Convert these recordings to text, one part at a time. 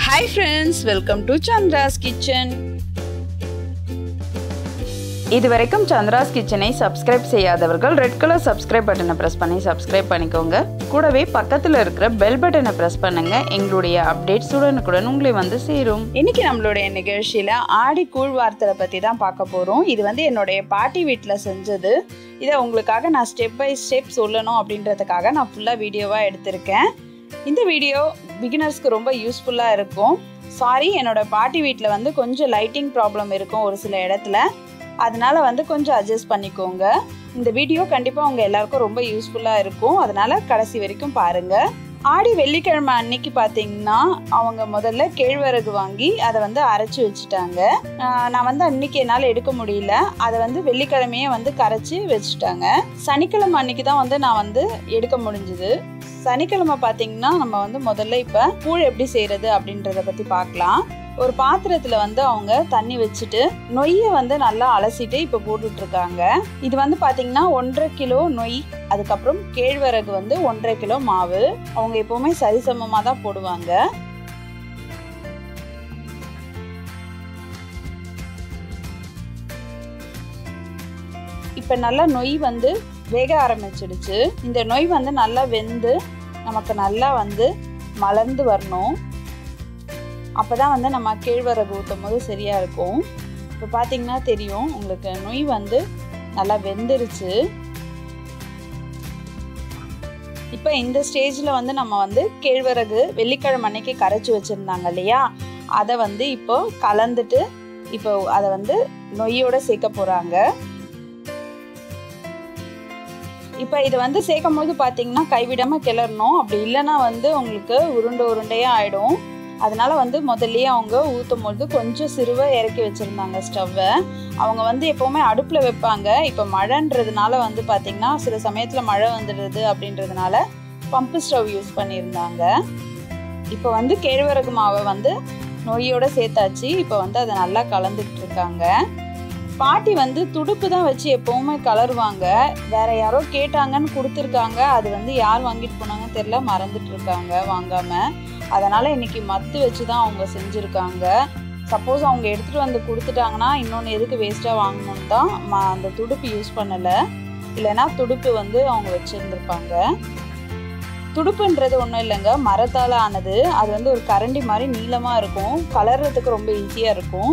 Hi friends welcome to Chandra's kitchen இது வரைக்கும் சந்திராஸ் கிச்சனை சப்ஸ்கிரைப் செய்யாதவர்கள் ரெட் கலர் சப்ஸ்கிரைப் பட்டனை ப்ரெஸ் பண்ணி சப்ஸ்கிரைப் பண்ணிக்கோங்க. கூடவே பக்கத்தில் இருக்கிற பெல் பட்டனை ப்ரெஸ் பண்ணுங்க. எங்களுடைய அப்டேட்ஸ் உடனுக்குடன் உங்களை வந்து சேரும். இன்னைக்கு நம்மளுடைய நிகழ்ச்சியில் ஆடி கூழ் வார்த்தலை பற்றி தான் பார்க்க போகிறோம் இது வந்து என்னுடைய பாட்டி வீட்டில் செஞ்சது. இதை உங்களுக்காக நான் ஸ்டெப் பை ஸ்டெப் சொல்லணும் அப்படின்றதுக்காக நான் ஃபுல்லாக வீடியோவாக எடுத்திருக்கேன். இந்த வீடியோ பிகினர்ஸ்க்கு ரொம்ப யூஸ்ஃபுல்லாக இருக்கும். சாரி என்னோட பாட்டி வீட்டில் வந்து கொஞ்சம் லைட்டிங் ப்ராப்ளம் இருக்கும் ஒரு சில இடத்துல. அதனால வந்து கொஞ்சம் அட்ஜஸ்ட் பண்ணிக்கோங்க. இந்த வீடியோ கண்டிப்பாக உங்கள் எல்லாருக்கும் ரொம்ப யூஸ்ஃபுல்லாக இருக்கும். அதனால் கடைசி வரைக்கும் பாருங்கள் ஆடி வெள்ளிக்கிழமை அன்னைக்கு பார்த்தீங்கன்னா அவங்க முதல்ல கேழ்வரகு வாங்கி அதை வந்து அரைச்சி வச்சுட்டாங்க. நான் வந்து அன்னைக்கு என்னால் எடுக்க முடியல. அதை வந்து வெள்ளிக்கிழமையே வந்து கரைச்சி வச்சுட்டாங்க. சனிக்கிழமை அன்னைக்கு தான் வந்து நான் வந்து எடுக்க முடிஞ்சுது. சனிக்கிழமை பார்த்தீங்கன்னா நம்ம வந்து முதல்ல இப்போ கூழ் எப்படி செய்கிறது அப்படின்றத பற்றி பார்க்கலாம் ஒரு பாத்திரத்துல வந்து அவங்க தண்ணி வச்சுட்டு நொய்யை வந்து நல்லா அலசிட்டு இப்போ போட்டுட்டு இருக்காங்க இது வந்து பாத்தீங்கன்னா ஒன்றரை கிலோ நொய் அதுக்கப்புறம் கேழ்வரகு வந்து ஒன்றரை கிலோ மாவு. அவங்க எப்பவுமே சரிசமமா தான் போடுவாங்க. இப்போ நல்லா நொய் வந்து வேக ஆரம்பிச்சிடுச்சு. இந்த நொய் வந்து நல்லா வெந்து நமக்கு நல்லா வந்து மலர்ந்து வரணும். அப்போ தான் வந்து நம்ம கேழ்வரகு ஊற்றும் போது சரியாக இருக்கும். இப்போ பார்த்தீங்கன்னா தெரியும் உங்களுக்கு நொய் வந்து நல்லா வெந்துருச்சு. இப்போ இந்த ஸ்டேஜில் வந்து நம்ம வந்து கேழ்வரகு வெள்ளிக்கிழமை அன்னைக்கு கரைச்சி வச்சுருந்தாங்க இல்லையா? அதை வந்து இப்போ கலந்துட்டு இப்போ அதை வந்து நொய்யோட சேர்க்க போகிறாங்க இப்போ இதை வந்து சேர்க்கும் போது பார்த்தீங்கன்னா கைவிடாமல் கிளறணும். அப்படி இல்லைன்னா வந்து உங்களுக்கு உருண்டை உருண்டையாக ஆகிடும் அதனால வந்து முதல்லயே அவங்க ஊற்றும் பொழுது கொஞ்சம் சிறுவை இறக்கி வச்சுருந்தாங்க ஸ்டவ்வை அவங்க வந்து எப்போவுமே அடுப்பில் வைப்பாங்க. இப்போ மழைன்றதுனால வந்து பார்த்திங்கன்னா சில சமயத்தில் மழை வந்துடுது அப்படின்றதுனால பம்பு ஸ்டவ் யூஸ் பண்ணியிருந்தாங்க. இப்போ வந்து கேழ்வரகு மாவை வந்து நொய்யோட சேர்த்தாச்சு. இப்போ வந்து அதை நல்லா கலந்துக்கிட்டு இருக்காங்க. பாட்டி வந்து துடுப்பு தான் வச்சு எப்பவுமே கலருவாங்க. வேற யாரோ கேட்டாங்கன்னு கொடுத்துருக்காங்க. அது வந்து யார் வாங்கிட்டு போனாங்கன்னு தெரியல. மறந்துட்டு இருக்காங்க வாங்காமல் அதனால இன்னைக்கு மத்து வச்சு தான் அவங்க செஞ்சுருக்காங்க. சப்போஸ் அவங்க எடுத்துட்டு வந்து கொடுத்துட்டாங்கன்னா இன்னொன்று எதுக்கு வேஸ்ட்டாக வாங்கணும்னு தான் அந்த துடுப்பு யூஸ் பண்ணலை. இல்லைன்னா துடுப்பு வந்து அவங்க வச்சுருந்துருப்பாங்க. துடுப்புன்றது ஒன்றும் இல்லைங்க. மரத்தால் ஆனது. அது வந்து ஒரு கரண்டி மாதிரி நீளமாக இருக்கும். கலர்றதுக்கு ரொம்ப ஈஸியாக இருக்கும்.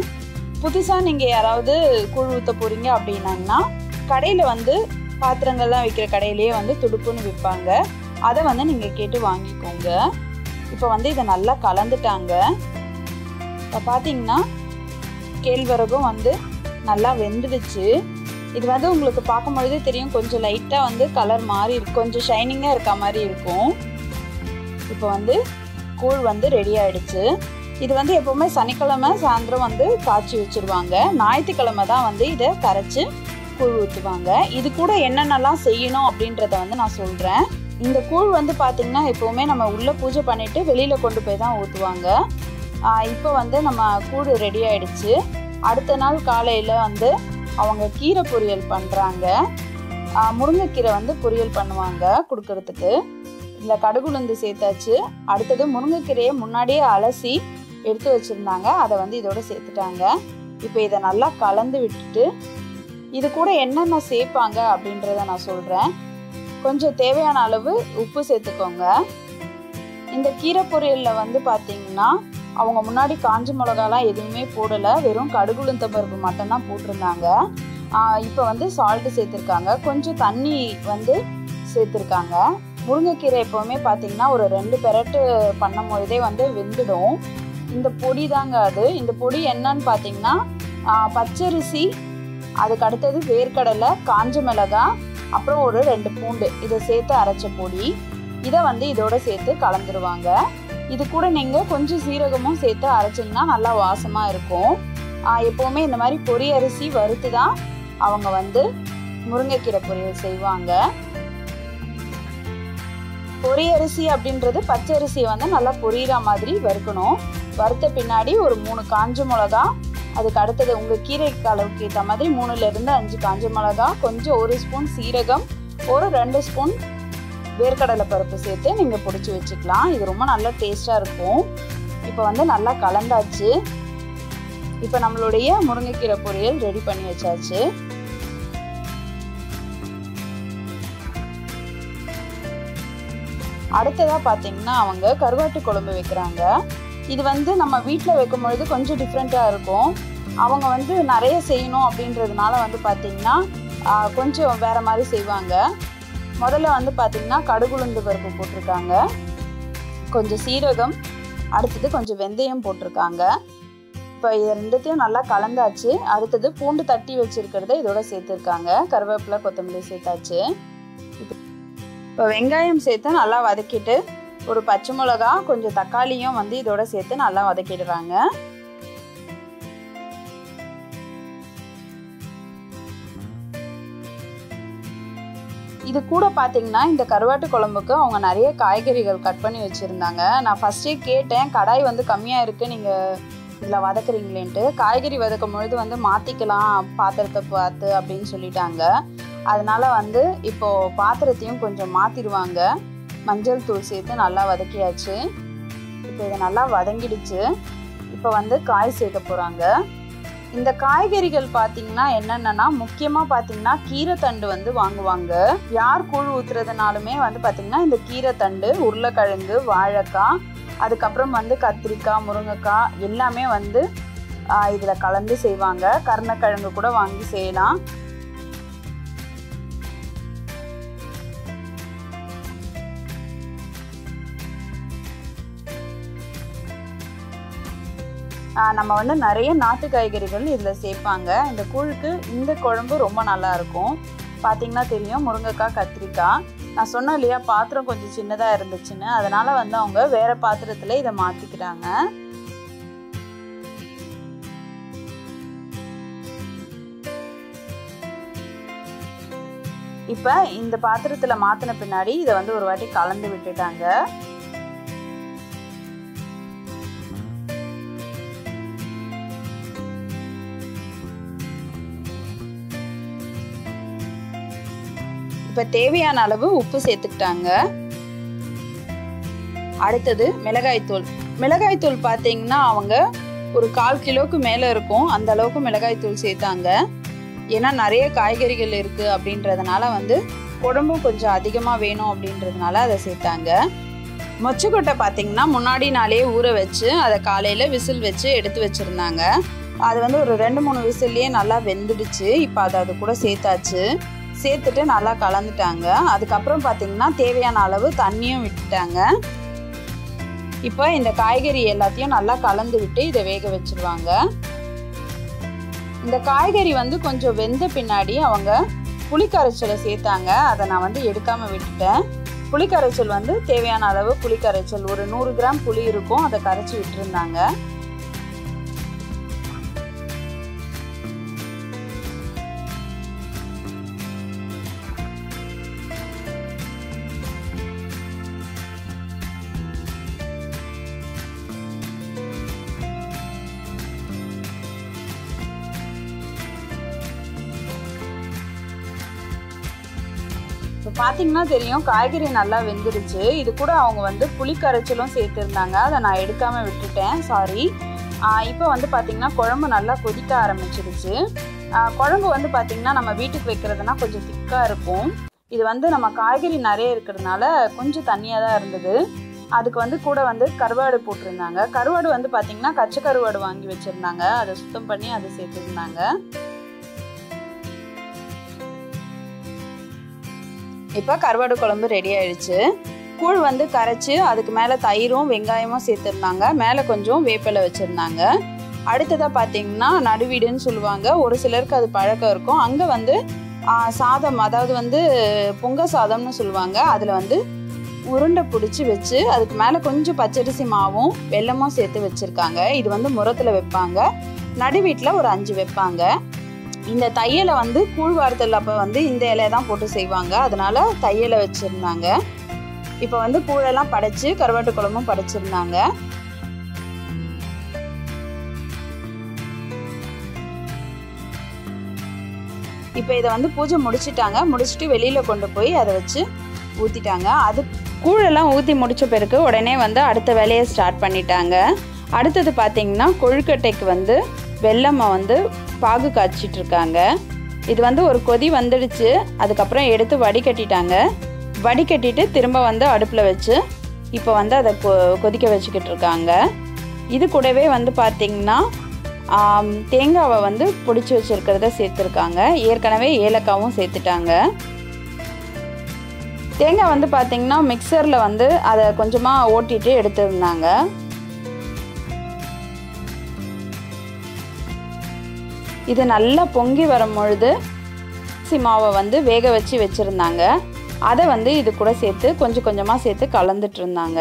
புதுசாக நீங்கள் யாராவது கூழ் ஊற்ற போகிறீங்க அப்படின்னாங்கன்னா கடையில் வந்து பாத்திரங்கள்லாம் விற்கிற கடையிலேயே வந்து துடுப்புன்னு விற்பாங்க அதை வந்து நீங்கள் கேட்டு வாங்கிக்கோங்க. இப்போ வந்து இதை நல்லா கலந்துட்டாங்க. இப்போ பார்த்தீங்கன்னா கேழ்வரகும் வந்து நல்லா வெந்துடுச்சு. இது வந்து உங்களுக்கு பார்க்கும்பொழுதே தெரியும் கொஞ்சம் லைட்டாக வந்து கலர் மாறி இருக்கு. கொஞ்சம் ஷைனிங்காக இருக்க மாதிரி இருக்கும். இப்போ வந்து கூழ் வந்து ரெடி ஆயிடுச்சு. இது வந்து எப்போவுமே சனிக்கிழமை சாயந்தரம் வந்து காய்ச்சி வச்சிருவாங்க. ஞாயிற்றுக்கிழமை தான் வந்து இதை கரைச்சி கூழ் ஊற்றுவாங்க இது கூட என்னென்னலாம் செய்யணும் அப்படின்றத வந்து நான் சொல்கிறேன் இந்த கூழ் வந்து பார்த்திங்கன்னா எப்போவுமே நம்ம உள்ளே பூஜை பண்ணிவிட்டு வெளியில் கொண்டு போய் தான் ஊற்றுவாங்க இப்போ வந்து நம்ம கூழ் ரெடி ஆயிடுச்சு. அடுத்த நாள் காலையில் வந்து அவங்க கீரை பொரியல் பண்ணுறாங்க முருங்கைக்கீரை வந்து பொரியல் பண்ணுவாங்க கொடுக்கறதுக்கு. இதில் கடுகுளுந்து சேர்த்தாச்சு. அடுத்தது முருங்கைக்கீரையை முன்னாடியே அலசி எடுத்து வச்சுருந்தாங்க. அதை வந்து இதோட சேர்த்துட்டாங்க. இப்போ இதை நல்லா கலந்து விட்டுட்டு இது கூட என்னென்ன சேர்ப்பாங்க அப்படின்றத நான் சொல்கிறேன் கொஞ்சம் தேவையான அளவு உப்பு சேர்த்துக்கோங்க. இந்த கீரை பொரியலில் வந்து பார்த்தீங்கன்னா அவங்க முன்னாடி காஞ்ச மிளகாலாம் எதுவுமே போடலை. வெறும் கடுகுளுந்த பருப்பு மட்டும்தான் போட்டிருந்தாங்க. இப்போ வந்து சால்ட்டு சேர்த்துருக்காங்க. கொஞ்சம் தண்ணி வந்து சேர்த்துருக்காங்க. முருங்கைக்கீரை எப்போவுமே பார்த்தீங்கன்னா ஒரு ரெண்டு பெரட்டு பண்ணும் பொழுதே வந்து வெந்துடும். இந்த பொடி தாங்க அது. இந்த பொடி என்னன்னு பார்த்தீங்கன்னா பச்சரிசி அதுக்கு அடுத்தது வேர்க்கடலை காஞ்ச மிளகாய் அப்புறம் ஒரு ரெண்டு பூண்டு. இதை சேர்த்து அரைச்ச பொடி. இதை வந்து இதோட சேர்த்து கலந்துருவாங்க. இது கூட நீங்கள் கொஞ்சம் சீரகமும் சேர்த்து அரைச்சிங்கன்னா நல்லா வாசமாக இருக்கும். எப்போவுமே இந்த மாதிரி பொரி அரிசி வறுத்து தான் அவங்க வந்து முருங்கைக்கீரை பொரியல் செய்வாங்க. பொரி அரிசி அப்படின்றது பச்சை அரிசியை வந்து நல்லா பொரியிற மாதிரி வறுக்கணும். வறுத்த பின்னாடி ஒரு மூணு காஞ்ச மிளகா அதுக்கு அடுத்தது உங்கள் கீரைக்கு அளவுக்கு ஏற்ற மாதிரி மூணுலேருந்து அஞ்சு காஞ்ச மிளகா கொஞ்சம் ஒரு ஸ்பூன் சீரகம் ஒரு ரெண்டு ஸ்பூன் வேர்க்கடலை பருப்பு சேர்த்து நீங்கள் பிடிச்சி வச்சுக்கலாம். இது ரொம்ப நல்ல டேஸ்ட்டாக இருக்கும். இப்போ வந்து நல்லா கலந்தாச்சு. இப்போ நம்மளுடைய முருங்கைக்கீரை பொரியல் ரெடி பண்ணி வச்சாச்சு. அடுத்ததாக பார்த்தீங்கன்னா அவங்க கருவாட்டு குழம்பு வைக்கிறாங்க. இது வந்து நம்ம வீட்டில் வைக்கும் பொழுது கொஞ்சம் டிஃப்ரெண்ட்டாக இருக்கும். அவங்க வந்து நிறைய செய்யணும் அப்படின்றதுனால வந்து பார்த்திங்கன்னா கொஞ்சம் வேறு மாதிரி செய்வாங்க. முதல்ல வந்து பார்த்திங்கன்னா கடுகுளுந்து பருப்பு போட்டிருக்காங்க. கொஞ்சம் சீரகம் அடுத்தது கொஞ்சம் வெந்தயம் போட்டிருக்காங்க. இப்போ இது ரெண்டுத்தையும் நல்லா கலந்தாச்சு. அடுத்தது பூண்டு தட்டி வச்சுருக்கிறத இதோட சேர்த்துருக்காங்க. கருவேப்பிலை கொத்தமல்லி சேர்த்தாச்சு. இப்போ வெங்காயம் சேர்த்து நல்லா வதக்கிட்டு ஒரு பச்சை மிளகா கொஞ்சம் தக்காளியும் வந்து இதோட சேர்த்து நல்லா வதக்கிடுறாங்க. இது கூட பார்த்தீங்கன்னா இந்த கருவாட்டு குழம்புக்கு அவங்க நிறைய காய்கறிகள் கட் பண்ணி வச்சுருந்தாங்க. நான் ஃபஸ்ட்டே கேட்டேன் கடாய் வந்து கம்மியாக இருக்குது நீங்கள் இதில் வதக்குறீங்களேன்ட்டு. காய்கறி வதக்கும் பொழுது வந்து மாற்றிக்கலாம் பாத்திரத்தை பார்த்து அப்படின்னு சொல்லிட்டாங்க. அதனால் வந்து இப்போது பாத்திரத்தையும் கொஞ்சம் மாற்றிடுவாங்க மஞ்சள் தூள் சேர்த்து நல்லா வதக்கியாச்சு. இப்போ இதை நல்லா வதங்கிடுச்சு. இப்போ வந்து காய் சேர்க்க போகிறாங்க இந்த காய்கறிகள் பார்த்தீங்கன்னா என்னென்னா முக்கியமாக பார்த்தீங்கன்னா கீரைத்தண்டு வந்து வாங்குவாங்க. யார் கூழ் ஊற்றுறதுனாலுமே வந்து பார்த்தீங்கன்னா இந்த கீரைத்தண்டு உருளைக்கிழங்கு வாழைக்காய் அதுக்கப்புறம் வந்து கத்திரிக்காய் முருங்கைக்காய் எல்லாமே வந்து இதில் கலந்து செய்வாங்க. கருணக்கிழங்கு கூட வாங்கி செய்யலாம். நம்ம வந்து நிறைய நாட்டு காய்கறிகள் இதில் சேர்ப்பாங்க. இந்த கூழுக்கு இந்த குழம்பு ரொம்ப நல்லா இருக்கும் பார்த்தீங்கன்னா தெரியும் முருங்கைக்காய் கத்திரிக்காய். நான் சொன்னேன் இல்லையா பாத்திரம் கொஞ்சம் சின்னதாக இருந்துச்சுன்னு. அதனால் வந்து அவங்க வேறு பாத்திரத்தில் இதை மாற்றிக்கிறாங்க இப்போ இந்த பாத்திரத்தில் மாற்றின பின்னாடி இதை வந்து ஒரு வாட்டி கலந்து விட்டுட்டாங்க. இப்போ தேவையான அளவு உப்பு சேர்த்துக்கிட்டாங்க. அடுத்தது மிளகாய்த்தூள் மிளகாய்த்தூள் பார்த்தீங்கன்னா அவங்க ஒரு கால் கிலோவுக்கு மேலே இருக்கும். அந்த அளவுக்கு மிளகாய்த்தூள் சேர்த்தாங்க. ஏன்னா நிறைய காய்கறிகள் இருக்குது அப்படின்றதுனால வந்து குழம்பும் கொஞ்சம் அதிகமாக வேணும் அப்படின்றதுனால அதை சேர்த்தாங்க. மொச்சக்கொட்டை பார்த்தீங்கன்னா முன்னாடி நாளே ஊற வச்சு அதை காலையில் விசில் வச்சு எடுத்து வச்சுருந்தாங்க. அது வந்து ஒரு ரெண்டு மூணு விசில்லையே நல்லா வெந்துடுச்சு. இப்போ அதை அது கூட சேர்த்தாச்சு. சேர்த்துட்டு நல்லா கலந்துட்டாங்க. அதுக்கப்புறம் பார்த்தீங்கன்னா தேவையான அளவு தண்ணியும் விட்டுட்டாங்க. இப்போ இந்த காய்கறி எல்லாத்தையும் நல்லா கலந்து விட்டு இதை வேக வச்சுருவாங்க. இந்த காய்கறி வந்து கொஞ்சம் வெந்த பின்னாடி அவங்க புளிக்கரைச்சலை சேர்த்தாங்க. அதை நான் வந்து எடுக்காமல் விட்டுட்டேன். புளிக்கரைச்சல் வந்து தேவையான அளவு புளிக்கரைச்சல். ஒரு நூறு கிராம் புளி இருக்கும். அதை கரைச்சி விட்டுருந்தாங்க. பார்த்தீங்கன்னா தெரியும் காய்கறி நல்லா வெந்துருச்சு. இது கூட அவங்க வந்து புளி கரைச்சலும் சேர்த்துருந்தாங்க. அதை நான் எடுக்காமல் விட்டுட்டேன். சாரி இப்போ வந்து பார்த்திங்கன்னா குழம்பு நல்லா கொதிக்க ஆரம்பிச்சிருச்சு. குழம்பு வந்து பார்த்திங்கன்னா நம்ம வீட்டுக்கு வைக்கிறதுனா கொஞ்சம் திக்காக இருக்கும். இது வந்து நம்ம காய்கறி நிறைய இருக்கிறதுனால கொஞ்சம் தண்ணியாக தான் இருந்தது. அதுக்கு வந்து கூட வந்து கருவாடு போட்டிருந்தாங்க. கருவாடு வந்து பார்த்திங்கன்னா கச்சை கருவாடு வாங்கி வச்சுருந்தாங்க. அதை சுத்தம் பண்ணி அதை சேர்த்துருந்தாங்க. இப்போ கருவாடு குழம்பு ரெடி ஆயிடுச்சு. கூழ் வந்து கரைச்சி அதுக்கு மேலே தயிரும் வெங்காயமும் சேர்த்துருந்தாங்க. மேலே கொஞ்சம் வேப்பிலை வச்சுருந்தாங்க. அடுத்ததாக பார்த்தீங்கன்னா நடுவீடுன்னு சொல்லுவாங்க. ஒரு சிலருக்கு அது பழக்கம் இருக்கும். அங்கே வந்து சாதம் அதாவது வந்து பொங்க சாதம்னு சொல்லுவாங்க. அதில் வந்து உருண்டை பிடிச்சி வச்சு அதுக்கு மேலே கொஞ்சம் பச்சரிசி மாவும் வெல்லமும் சேர்த்து வச்சுருக்காங்க. இது வந்து முரத்தில் வைப்பாங்க. நடு வீட்டில் ஒரு அஞ்சு வைப்பாங்க. இந்த தையலை வந்து கூழ் வாரத்தில் அப்போ வந்து இந்த இலையை தான் போட்டு செய்வாங்க. அதனால தையலை வச்சுருந்தாங்க. இப்போ வந்து கூழெல்லாம் படைச்சி கருவாட்டு குழம்பும் படைச்சிருந்தாங்க. இப்போ இதை வந்து பூஜை முடிச்சிட்டாங்க. முடிச்சுட்டு வெளியில் கொண்டு போய் அதை வச்சு ஊற்றிட்டாங்க அது கூழெல்லாம் ஊற்றி முடித்த பிறகு உடனே வந்து அடுத்த வேலையை ஸ்டார்ட் பண்ணிட்டாங்க. அடுத்தது பார்த்தீங்கன்னா கொழுக்கட்டைக்கு வந்து வெள்ளம்மை வந்து பாகு காய்ச்சிட்டு இருக்காங்க இது வந்து ஒரு கொதி வந்துடுச்சு. அதுக்கப்புறம் எடுத்து வடிகட்டிட்டாங்க. வடிகட்டிட்டு திரும்ப வந்து அடுப்பில் வச்சு இப்போ வந்து அதை கொ கொதிக்க வச்சுக்கிட்டு இருக்காங்க இது கூடவே வந்து பார்த்திங்கன்னா தேங்காவை வந்து பிடிச்சி வச்சுருக்கிறத சேர்த்துருக்காங்க. ஏற்கனவே ஏலக்காவும் சேர்த்துட்டாங்க. தேங்காய் வந்து பார்த்திங்கன்னா மிக்சரில் வந்து அதை கொஞ்சமாக ஓட்டிட்டு எடுத்துருந்தாங்க. இது நல்லா பொங்கி வரும் பொழுது மாவை வந்து வேக வச்சு வச்சுருந்தாங்க. அதை வந்து இது கூட சேர்த்து கொஞ்சம் கொஞ்சமாக சேர்த்து கலந்துட்டு இருந்தாங்க.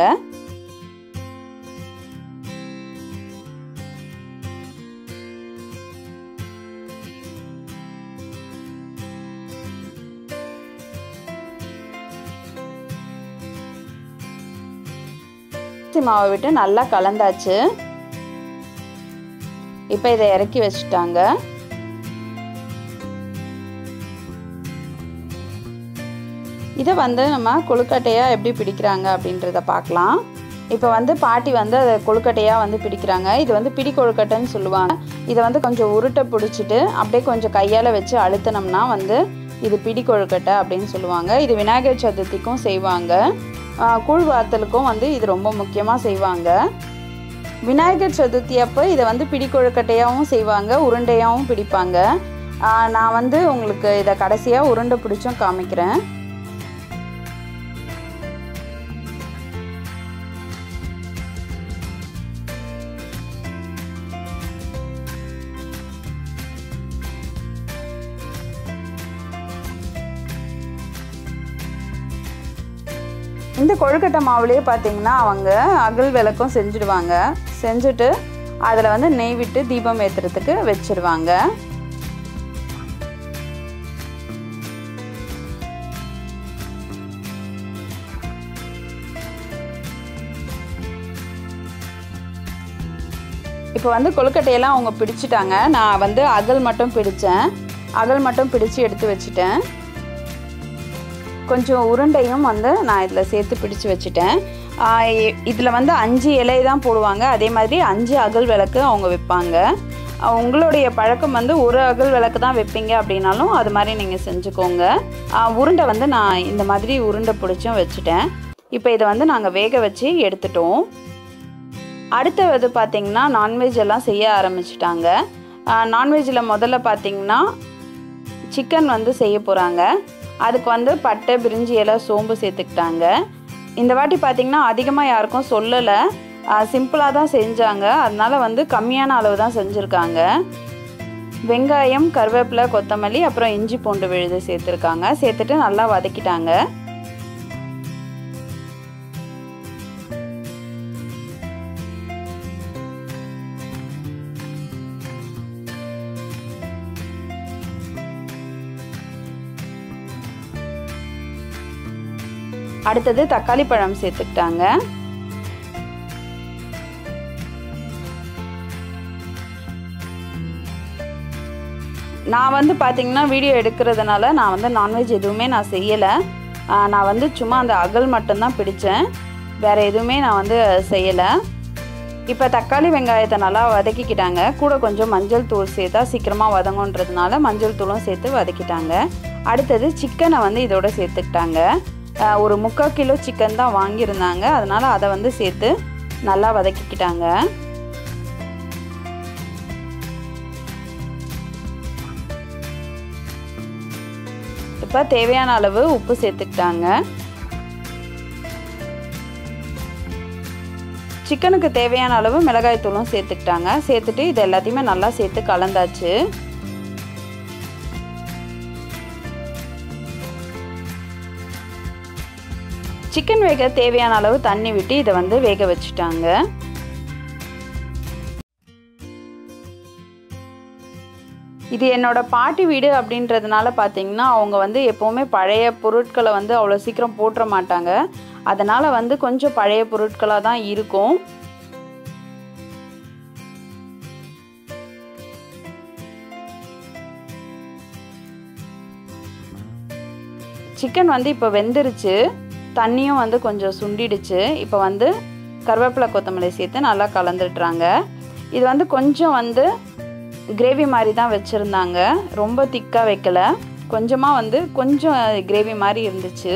மாவை விட்டு நல்லா கலந்தாச்சு. இப்போ இதை இறக்கி வச்சுட்டாங்க. இதை வந்து நம்ம கொழுக்கட்டையாக எப்படி பிடிக்கிறாங்க அப்படின்றத பார்க்கலாம். இப்போ வந்து பாட்டி வந்து அதை கொழுக்கட்டையாக வந்து பிடிக்கிறாங்க. இது வந்து பிடி கொழுக்கட்டைன்னு சொல்லுவாங்க. இதை வந்து கொஞ்சம் உருட்டை பிடிச்சிட்டு அப்படியே கொஞ்சம் கையால் வச்சு அழுத்தினோம்னா வந்து இது பிடி கொழுக்கட்டை அப்படின்னு சொல்லுவாங்க. இது விநாயகர் சதுர்த்திக்கும் செய்வாங்க. கூழ் வாத்தலுக்கும் வந்து இது ரொம்ப முக்கியமாக செய்வாங்க. விநாயகர் சதுர்த்தி அப்போ இதை வந்து பிடி கொழுக்கட்டையாகவும் செய்வாங்க உருண்டையாகவும் பிடிப்பாங்க. நான் வந்து உங்களுக்கு இதை கடைசியாக உருண்டை பிடிச்சும் காமிக்கிறேன். கொழுக்கட்டை மாவுலேயே பார்த்தீங்கன்னா அவங்க அகல் விளக்கும் செஞ்சுடுவாங்க. செஞ்சுட்டு அதில் வந்து நெய் விட்டு தீபம் ஏற்றுறதுக்கு வச்சுருவாங்க. இப்போ வந்து கொழுக்கட்டையெல்லாம் அவங்க பிடிச்சிட்டாங்க. நான் வந்து அகல் மட்டும் பிடித்தேன் அகல் மட்டும் பிடிச்சு எடுத்து வச்சுட்டேன். கொஞ்சம் உருண்டையும் வந்து நான் இதில் சேர்த்து பிடிச்சு வச்சுட்டேன். இதில் வந்து அஞ்சு இலை தான் போடுவாங்க. அதே மாதிரி அஞ்சு அகல் விளக்கு அவங்க வைப்பாங்க உங்களுடைய பழக்கம் வந்து ஒரு அகல் விளக்கு தான் வைப்பீங்க அப்படின்னாலும் அது மாதிரி நீங்கள் செஞ்சுக்கோங்க. உருண்டை வந்து நான் இந்த மாதிரி உருண்டை பிடிச்சும் வச்சுட்டேன். இப்போ இதை வந்து நாங்கள் வேக வச்சு எடுத்துட்டோம். அடுத்தது பார்த்திங்கன்னா நான்வெஜ் எல்லாம் செய்ய ஆரம்பிச்சிட்டாங்க. நான்வெஜ்ஜில் முதல்ல பார்த்திங்கன்னா சிக்கன் வந்து செய்ய போகிறாங்க அதுக்கு வந்து பட்டை பிரிஞ்சி இலை சோம்பு சேர்த்துக்கிட்டாங்க. இந்த வாட்டி பார்த்திங்கன்னா அதிகமாக யாருக்கும் சொல்லலை. சிம்பிளாக தான் செஞ்சாங்க. அதனால் வந்து கம்மியான அளவு தான் செஞ்சுருக்காங்க. வெங்காயம் கருவேப்பிலை கொத்தமல்லி அப்புறம் இஞ்சி பூண்டு விழுது சேர்த்துருக்காங்க. சேர்த்துட்டு நல்லா வதக்கிட்டாங்க. அடுத்தது தக்காளி பழம் சேர்த்துக்கிட்டாங்க. நான் வந்து பார்த்திங்கன்னா வீடியோ எடுக்கிறதுனால நான் வந்து நான்வெஜ் எதுவுமே நான் செய்யலை. நான் வந்து சும்மா அந்த அகல் மட்டும்தான் பிடித்தேன் வேறு எதுவுமே நான் வந்து செய்யலை. இப்போ தக்காளி வெங்காயத்தை நல்லா வதக்கிக்கிட்டாங்க. கூட கொஞ்சம் மஞ்சள் தூள் சேர்த்தா சீக்கிரமாக வதங்குன்றதுனால மஞ்சள் தூளும் சேர்த்து வதக்கிட்டாங்க. அடுத்தது சிக்கனை வந்து இதோட சேர்த்துக்கிட்டாங்க. ஒரு முக்கால் கிலோ சிக்கன் தான் வாங்கியிருந்தாங்க. அதனால் அதை வந்து சேர்த்து நல்லா வதக்கிக்கிட்டாங்க. இப்போ தேவையான அளவு உப்பு சேர்த்துக்கிட்டாங்க. சிக்கனுக்கு தேவையான அளவு மிளகாய் தூளும் சேர்த்துக்கிட்டாங்க. சேர்த்துட்டு இது எல்லாத்தையுமே நல்லா சேர்த்து கலந்தாச்சு. சிக்கன் வேக தேவையான அளவு தண்ணி விட்டு இதை வந்து வேக வச்சுட்டாங்க. இது என்னோட பாட்டி வீடு அப்படின்றதுனால பார்த்தீங்கன்னா அவங்க வந்து எப்போவுமே பழைய பொருட்களை வந்து அவ்வளோ சீக்கிரம் போட்டுற மாட்டாங்க. அதனால் வந்து கொஞ்சம் பழைய பொருட்களாக தான் இருக்கும். சிக்கன் வந்து இப்போ வெந்துருச்சு. தண்ணியும் வந்து கொஞ்சம் சுண்டிடுச்சு. இப்போ வந்து கருவேப்பிலை கொத்தமல்லி சேர்த்து நல்லா கலந்துட்டுறாங்க. இது வந்து கொஞ்சம் வந்து கிரேவி மாதிரி தான் வச்சுருந்தாங்க. ரொம்ப திக்காக வைக்கல. கொஞ்சமாக வந்து கொஞ்சம் கிரேவி மாதிரி இருந்துச்சு.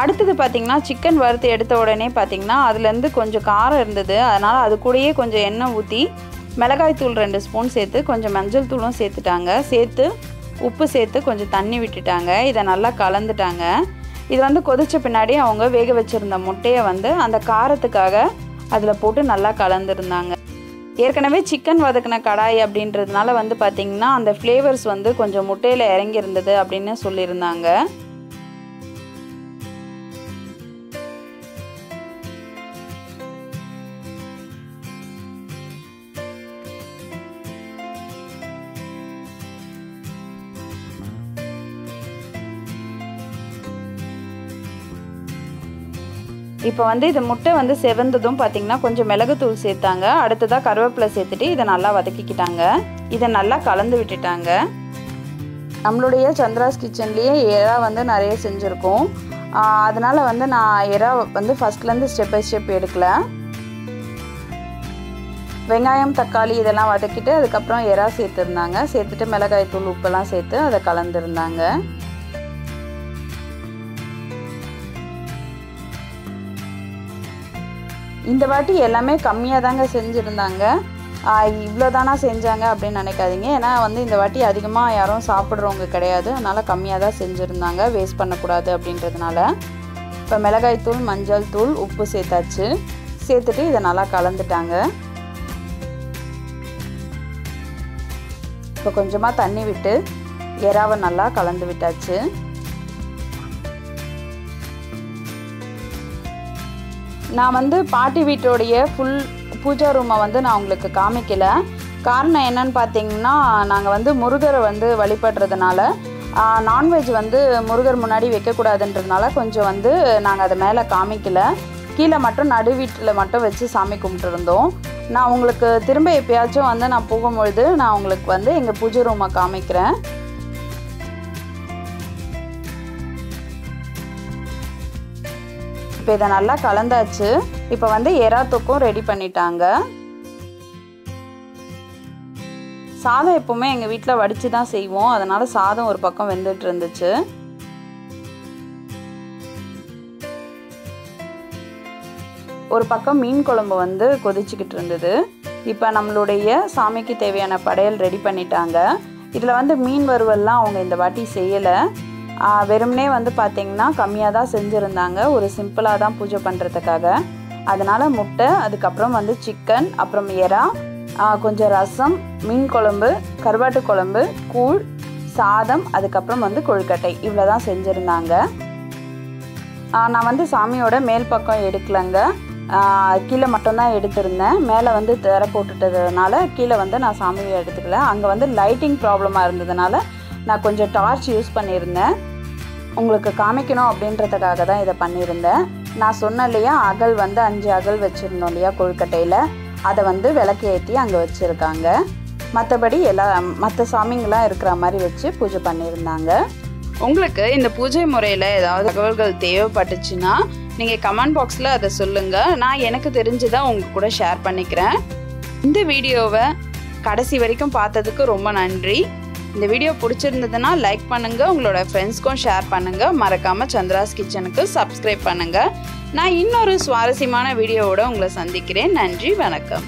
அடுத்தது பார்த்திங்கன்னா சிக்கன் வறுத்து எடுத்த உடனே பார்த்திங்கன்னா அதுலேருந்து கொஞ்சம் காரம் இருந்தது. அதனால் அது கூடயே கொஞ்சம் எண்ணெய் ஊற்றி மிளகாய் தூள் ரெண்டு ஸ்பூன் சேர்த்து கொஞ்சம் மஞ்சள் தூளும் சேர்த்துட்டாங்க. சேர்த்து உப்பு சேர்த்து கொஞ்சம் தண்ணி விட்டுட்டாங்க. இதை நல்லா கலந்துட்டாங்க. இது வந்து கொதித்த பின்னாடி அவங்க வேக வச்சுருந்த முட்டையை வந்து அந்த காரத்துக்காக அதில் போட்டு நல்லா கலந்துருந்தாங்க. ஏற்கனவே சிக்கன் வதக்கின கடாய் அப்படின்றதுனால வந்து பார்த்திங்கன்னா அந்த ஃப்ளேவர்ஸ் வந்து கொஞ்சம் முட்டையில் இறங்கியிருந்தது அப்படின்னு சொல்லியிருந்தாங்க. இப்போ வந்து இது முட்டை வந்து செவந்ததும் பார்த்திங்கன்னா கொஞ்சம் மிளகுத்தூள் சேர்த்தாங்க. அடுத்ததாக கருவேப்பிலை சேர்த்துட்டு இதை நல்லா வதக்கிக்கிட்டாங்க. இதை நல்லா கலந்து விட்டுட்டாங்க. நம்மளுடைய சந்திராஸ் கிச்சன்லேயே எறா வந்து நிறைய செஞ்சுருக்கோம். அதனால் வந்து நான் எறா வந்து ஃபஸ்ட்லேருந்து ஸ்டெப் பை ஸ்டெப் எடுக்கல. வெங்காயம் தக்காளி இதெல்லாம் வதக்கிட்டு அதுக்கப்புறம் எறா சேர்த்துருந்தாங்க. சேர்த்துட்டு மிளகாய் தூள் உப்பெல்லாம் சேர்த்து அதை கலந்துருந்தாங்க. இந்த வாட்டி எல்லாமே கம்மியாக தாங்க செஞ்சுருந்தாங்க. இவ்வளோ தானா செஞ்சாங்க அப்படின்னு நினைக்காதீங்க. ஏன்னா வந்து இந்த வாட்டி அதிகமாக யாரும் சாப்பிட்றவங்க கிடையாது. அதனால் கம்மியாக தான் செஞ்சுருந்தாங்க. வேஸ்ட் பண்ணக்கூடாது அப்படின்றதுனால. இப்போ மிளகாய் தூள் மஞ்சள் தூள் உப்பு சேர்த்தாச்சு. சேர்த்துட்டு இதை நல்லா கலந்துட்டாங்க. இப்போ கொஞ்சமாக தண்ணி விட்டு எறாவை நல்லா கலந்து விட்டாச்சு. நான் வந்து பாட்டி வீட்டோடைய ஃபுல் பூஜா ரூமை வந்து நான் உங்களுக்கு காமிக்கல. காரணம் என்னன்னு பார்த்தீங்கன்னா நாங்கள் வந்து முருகரை வந்து வழிபடுறதுனால நான்வெஜ் வந்து முருகர் முன்னாடி வைக்கக்கூடாதுன்றதுனால கொஞ்சம் வந்து நாங்கள் அதை மேலே காமிக்கல. கீழே மட்டும் நடு வீட்டில் மட்டும் வச்சு சாமி கும்பிட்டுருந்தோம். நான் உங்களுக்கு திரும்ப எப்பயாச்சும் வந்து நான் போகும்பொழுது நான் உங்களுக்கு வந்து எங்கள் பூஜை ரூமை காமிக்கிறேன். இப்போ இதை நல்லா கலந்தாச்சு. இப்போ வந்து எறா தொக்கும் ரெடி பண்ணிட்டாங்க. சாதம் எப்போவுமே எங்கள் வீட்டில் வடித்து தான் செய்வோம். அதனால் சாதம் ஒரு பக்கம் வெந்துட்டு இருந்துச்சு. ஒரு பக்கம் மீன் குழம்பு வந்து கொதிச்சுக்கிட்டு இருந்தது. இப்போ நம்மளுடைய சாமிக்கு தேவையான படையல் ரெடி பண்ணிட்டாங்க. இதில் வந்து மீன் வறுவல்லாம் அவங்க இந்த வாட்டி செய்யலை. வெறும்னே வந்து பார்த்திங்கன்னா கம்மியாக தான் செஞ்சுருந்தாங்க. ஒரு சிம்பிளாக தான் பூஜை பண்ணுறதுக்காக அதனால் முட்டை அதுக்கப்புறம் வந்து சிக்கன் அப்புறம் எறா கொஞ்சம் ரசம் மீன் குழம்பு கருவாட்டு குழம்பு கூழ் சாதம் அதுக்கப்புறம் வந்து கொழுக்கட்டை. இவ்வளோ தான் செஞ்சுருந்தாங்க நான் வந்து சாமியோட மேல் பக்கம் எடுக்கலைங்க. கீழே மட்டும்தான் எடுத்திருந்தேன். மேலே வந்து திற போட்டுட்டதுனால கீழே வந்து நான் சாமியை எடுத்துக்கல. அங்கே வந்து லைட்டிங் ப்ராப்ளமாக இருந்ததுனால நான் கொஞ்சம் டார்ச் யூஸ் பண்ணியிருந்தேன். உங்களுக்கு காமிக்கணும் அப்படின்றதுக்காக தான் இதை பண்ணியிருந்தேன். நான் சொன்ன இல்லையா அகல் வந்து அஞ்சு அகல் வச்சுருந்தோம் இல்லையா கொழுக்கட்டையில். அதை வந்து விளக்கு ஏற்றி அங்கே வச்சுருக்காங்க. மற்றபடி எல்லா மற்ற சாமிங்களாம் இருக்கிற மாதிரி வச்சு பூஜை பண்ணியிருந்தாங்க. உங்களுக்கு இந்த பூஜை முறையில் ஏதாவது தகவல்கள் தேவைப்பட்டுச்சுன்னா நீங்கள் கமெண்ட் பாக்ஸில் அதை சொல்லுங்கள் நான் எனக்கு தெரிஞ்சுதான் உங்கள் கூட ஷேர் பண்ணிக்கிறேன். இந்த வீடியோவை கடைசி வரைக்கும் பார்த்ததுக்கு ரொம்ப நன்றி. இந்த வீடியோ பிடிச்சிருந்ததுன்னா லைக் பண்ணுங்கள் உங்களோட ஃப்ரெண்ட்ஸ்க்கும் ஷேர் பண்ணுங்கள் மறக்காமல் சந்திராஸ் கிச்சனுக்கு சப்ஸ்கிரைப் பண்ணுங்கள் நான் இன்னொரு சுவாரஸ்யமான வீடியோவோட உங்களை சந்திக்கிறேன். நன்றி வணக்கம்.